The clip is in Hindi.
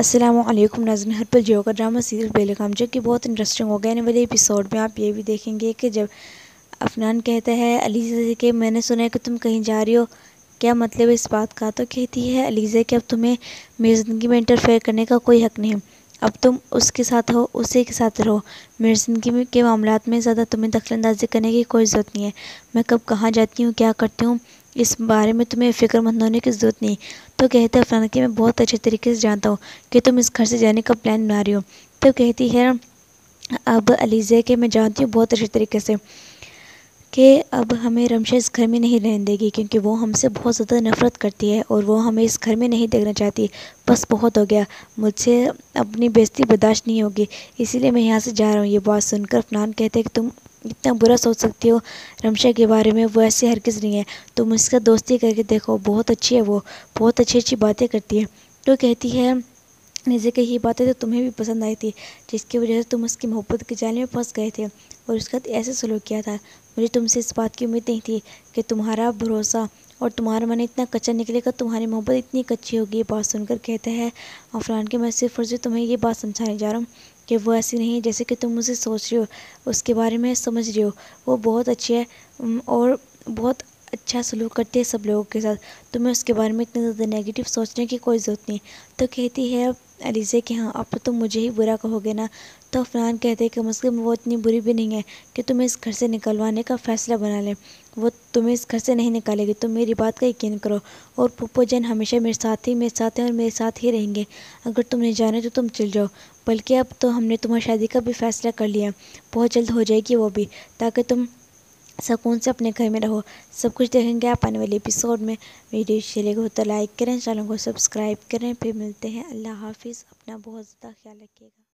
असलम नाजन हरपल जियो का ड्रामा सीरियल बेलगाम, जो कि बहुत इंटरेस्टिंग हो गया। आने वाले एपिसोड में आप ये भी देखेंगे कि जब अफनान कहता है, अलीज़ा से कि मैंने सुना है कि तुम कहीं जा रही हो, क्या मतलब इस बात का? तो कहती है अलीज़ा कि अब तुम्हें मेरी ज़िंदगी में इंटरफेयर करने का कोई हक नहीं। अब तुम उसके साथ हो, उसी के साथ रहो। मेरी ज़िंदगी के मामला में ज़्यादा तुम्हें दखल अंदाजी करने की कोई ज़रूरत नहीं है। मैं कब कहाँ जाती हूँ, क्या करती हूँ इस बारे में तुम्हें फ़िक्रमंद होने की ज़रूरत नहीं। तो कहते हैं अफराना कि मैं बहुत अच्छे तरीके से जानता हूँ कि तुम इस घर से जाने का प्लान बना रही हो। तो कहती है, अब अलीज़े के मैं जानती हूँ बहुत अच्छे तरीके से कि अब हमें रमशा इस घर में नहीं रहने देगी, क्योंकि वो हमसे बहुत ज़्यादा नफ़रत करती है और वो हमें इस घर में नहीं देखना चाहती। बस बहुत हो गया, मुझसे अपनी बेइज्जती बर्दाश्त नहीं होगी, इसीलिए मैं यहाँ से जा रहा हूँ। ये बात सुनकर अफनान कहते हैं कि तुम इतना बुरा सोच सकती हो, रमशा के बारे में वो ऐसे हरगिज़ नहीं है। तुम उसका दोस्ती करके देखो, बहुत अच्छी है वो, बहुत अच्छी अच्छी बातें करती है। तो कहती है, निजे की ही बातें तो तुम्हें भी पसंद आई थी, जिसकी वजह से तुम उसकी मोहब्बत के जाल में फंस गए थे, और उसका ऐसे सलूक किया था। मुझे तुमसे इस बात की उम्मीद नहीं थी कि तुम्हारा भरोसा और तुम्हारा मन इतना कच्चा निकलेगा, तुम्हारी मोहब्बत इतनी कच्ची होगी। ये बात सुनकर कहते हैं, अफरान के मैं सिर्फ़ फर्जी तुम्हें ये बात समझाने जा रहा हूँ कि वो ऐसी नहीं है जैसे कि तुम मुझे सोच रहे हो, उसके बारे में समझ रहे हो। वो बहुत अच्छी है और बहुत अच्छा सलूक करती है सब लोगों के साथ। तुम्हें उसके बारे में इतने ज़्यादा नेगेटिव सोचने की कोई ज़रूरत नहीं। तो कहती है अलीज़े कि हाँ अब तो तुम मुझे ही बुरा कहोगे ना? तो अफनान कहते हैं कि मुस्लिम वो इतनी बुरी भी नहीं है कि तुम्हें इस घर से निकलवाने का फ़ैसला बना लें। वो तुम्हें इस घर से नहीं निकालेगी। तुम मेरी बात का यकीन करो। और पुप्पो जैन हमेशा मेरे साथ ही, मेरे साथ हैं और मेरे साथ ही रहेंगे। अगर तुम नहीं जाने तो तुम चल जाओ। बल्कि अब तो हमने तुम्हारी शादी का भी फ़ैसला कर लिया। बहुत जल्द हो जाएगी वो भी, ताकि तुम सुकून से अपने घर में रहो। सब कुछ देखेंगे आप आने वाले एपिसोड में। वीडियो अच्छी लगे हो तो लाइक करें, चैनल को सब्सक्राइब करें, फिर मिलते हैं। अल्लाह हाफिज़। अपना बहुत ज़्यादा ख्याल रखिएगा।